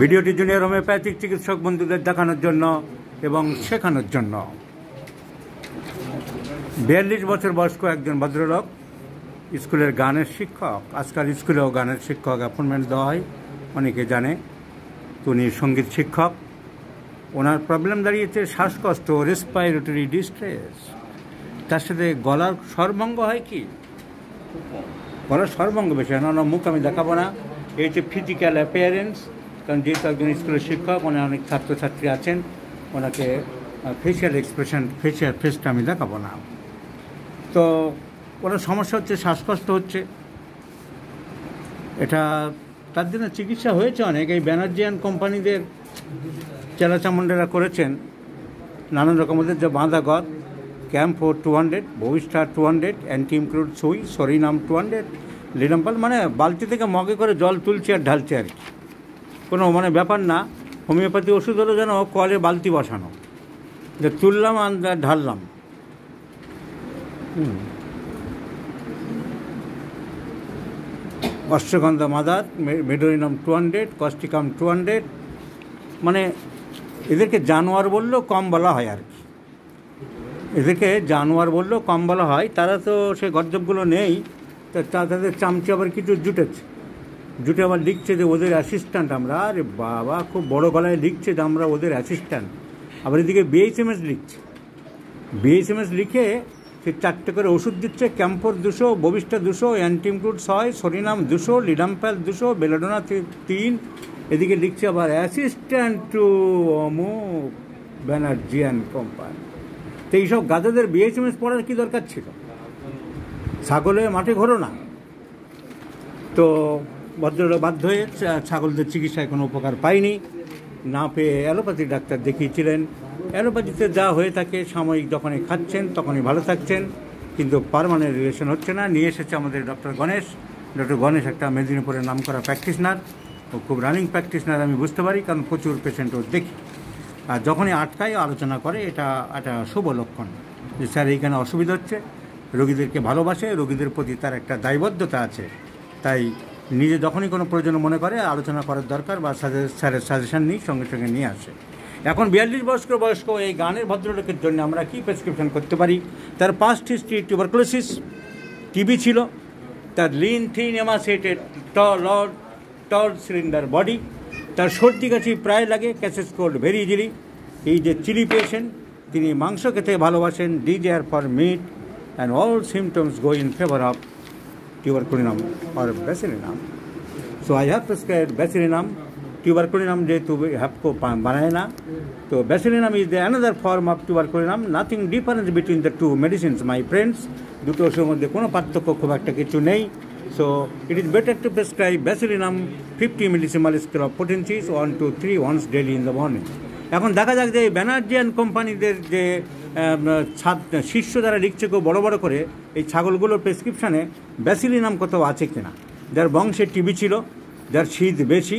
ভিডিওটি junior homeopathic চিকিৎসক বন্ধুদের দেখানোর জন্য এবং শেখানোর জন্য। বিয়াল্লিশ বছর বয়স্ক একজন ভদ্রলোক, স্কুলের গানের শিক্ষক। আজকাল স্কুলেও গানের শিক্ষক অ্যাপয়েন্টমেন্ট দেওয়া হয়, অনেকে জানে। উনি সংগীত শিক্ষক। ওনার প্রবলেম দাঁড়িয়েছে শ্বাসকষ্ট রেসপাইরেটরি ডিস্ট্রেস তার সাথে গলার সর্বঙ্গ হয় কি? গলার সর্বঙ্গ বেশি না মুখ আমি দেখাবো না। এই হচ্ছে ফিজিক্যাল অ্যাপিয়ারেন্স কারণ যেহেতু একজন স্কুলের শিক্ষক ওনার অনেক ছাত্রছাত্রী আছেন, ওনাকে ফেসিয়াল এক্সপ্রেশন ফেসিয়াল ফেসটা আমি দেখাবো না। তো ওনার সমস্যা হচ্ছে, শ্বাসকষ্ট হচ্ছে। এটা তার জন্য চিকিৎসা হয়েছে অনেক। এই ব্যানার্জিয়ান কোম্পানিদের চেলাচামুন্ডেরা করেছেন। নানান রকম ওদের যে বাঁধা গদ ক্যাম্প ফোর টু হান্ড্রেড ভবিষ্টার টু হান্ড্রেড অ্যান্টি ইমক্লুড সুই সরিনাম টু হান্ড্রেড লিডাম্পাল মানে বালতি থেকে মগে করে জল তুলছে আর ঢালছে আর কি। কোনো মানে ব্যাপার না, হোমিওপ্যাথি ওষুধ হলো যেন কলে বালতি বসানো। যে তুললাম আর ঢাললাম। Ashwagandha mother medorrhinum two hundred Causticum two hundred মানে এদেরকে জানোয়ার বললেও কম বলা হয় আর কি। এদেরকে জানোয়ার বললেও কম বলা হয়। তারা তো সে গর্জবগুলো নেই, তা তাদের চামচে আবার কিছু জুটেছে। জুটে আবার লিখছে যে ওদের অ্যাসিস্ট্যান্ট আমরা। আরে বাবা, খুব বড় গলায় লিখছে যে আমরা ওদের অ্যাসিস্ট্যান্ট আবার এদিকে বিএইচএমএস লিখছে। বিএইচএমএস লিখে সে চারটে করে ওষুধ দিচ্ছে ক্যাম্পর দুশো ববিষ্টা দুশো অ্যান্টিমক্লুড ছয় সরিনাম দুশো লিডাম্প্যাল দুশো বেলাডোনা তিন। এদিকে লিখছে আবার অ্যাসিস্ট্যান্ট টু অমুক অ্যান্ড কোম্পানি তো এইসব গাদাদের বিএইচএমএস পড়ার কী দরকার ছিল? ছাগলে মাঠে ঘোরো না। তো ভদ্রলোক বাধ্য হয়ে ছাগলদের চিকিৎসায় কোনো উপকার পায়নি। না পেয়ে অ্যালোপ্যাথি ডাক্তার দেখিয়েছিলেন। অ্যালোপ্যাথিতে যা হয়ে থাকে, সাময়িক যখনই খাচ্ছেন, তখনই ভালো থাকছেন। কিন্তু পারমানেন্ট রিলেশন হচ্ছে না। নিয়ে এসেছে আমাদের ডক্টর গণেশ। ডক্টর গণেশ একটা মেদিনীপুরের নাম করা প্র্যাকটিশনার। ও খুব রানিং প্র্যাকটিশনার, আমি বুঝতে পারি, কারণ প্রচুর পেশেন্ট ওর দেখি। আর যখনই আটকায়, আলোচনা করে, এটা একটা শুভ লক্ষণ। যে স্যার, এইখানে অসুবিধা হচ্ছে। রোগীদেরকে ভালোবাসে। রোগীদের প্রতি তার একটা দায়বদ্ধতা আছে। তাই নিজে যখনই কোনো প্রয়োজন মনে করে, আলোচনা করার দরকার বা স্যারের সাজেশন নিই, সঙ্গে সঙ্গে নিয়ে আসে। এখন বিয়াল্লিশ বয়স্ক বয়স্ক এই গানের ভদ্রলোকের জন্য আমরা কি প্রেসক্রিপশন করতে পারি? তার পাস্ট হিস্ট্রি টিউবারক্লোসিস টিবি ছিল। তার lean thin emaciated tall tall cylinder body তার সর্দি কাশি প্রায় লাগে ক্যাসেস কোল্ড ভেরি ইজিলি এই যে চিলি পেশেন্ট তিনি মাংস খেতে ভালোবাসেন desire for meat and all symptoms go in favour of tuberculinum or bacillinum. So I have prescribed bacillinum. Tuberculinum যেহেতু হ্যাপকো বানায় না তো bacillinum is the another form of tuberculinum. Nothing difference between the two medicines, my friends. দুটো ওষুধের মধ্যে কোনো পার্থক্য খুব একটা কিছু নেই so it is better to prescribe bacillinum fifty millesimal scale of potencies one two three once daily in the morning এখন দেখা যাক যে ব্যানার্জিয়ান কোম্পানিদের যে শীর্ষ যারা লিখছে কেউ বড় বড় করে, এই ছাগলগুলোর প্রেসক্রিপশানে ব্যাসিলিনাম কোথাও আছে কিনা? যার বংশে টিবি ছিল, যার শীত বেশি,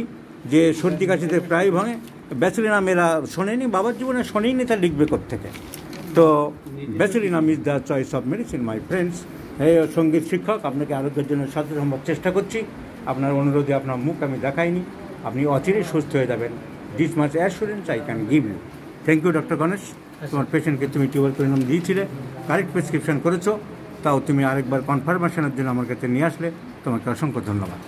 যে সর্দি কাশিতে প্রায় ভাঙে, ব্যাসিলিনাম এরা শোনেনি, বাবার জীবনে শোনেনি তা লিখবে থেকে তো bacillinum is the choice of medicine my friends এই সংগীত শিক্ষক, আপনাকে আরোগ্যের জন্য সম্ভব চেষ্টা করছি। আপনার অনুরোধে আপনার মুখ আমি দেখাইনি। আপনি অচিরেই সুস্থ হয়ে যাবেন। This much assurance I can give you thank you doctor Ganesh তোমার পেশেন্টকে তুমি টিউবার নাম দিয়েছিলে, কারেক্ট প্রেসক্রিপশন করেছ, তাও তুমি আরেকবার কনফার্মেশনের জন্য আমার কাছে নিয়ে আসলে, তোমাকে অসংখ্য ধন্যবাদ।